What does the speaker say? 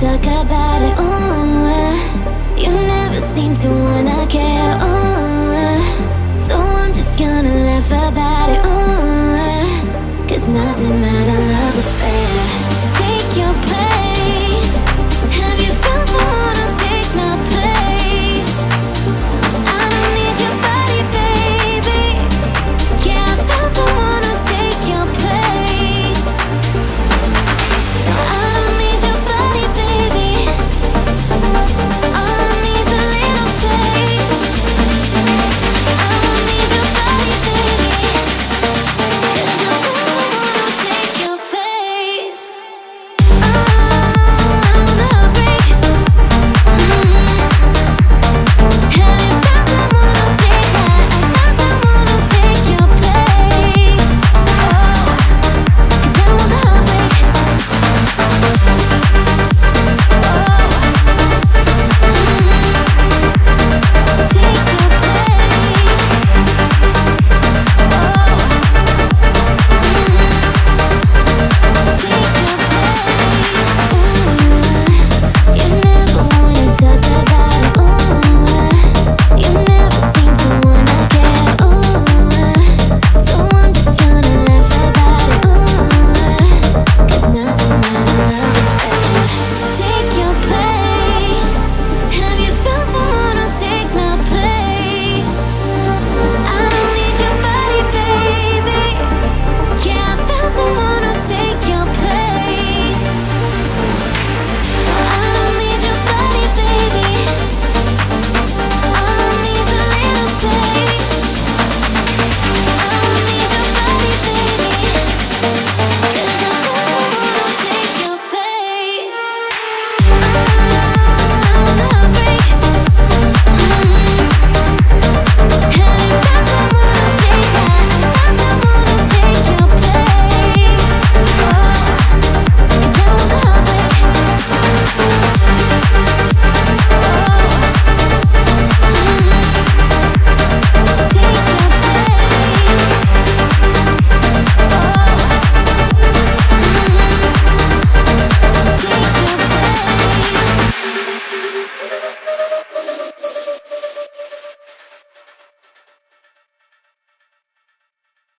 talk about it. Ooh,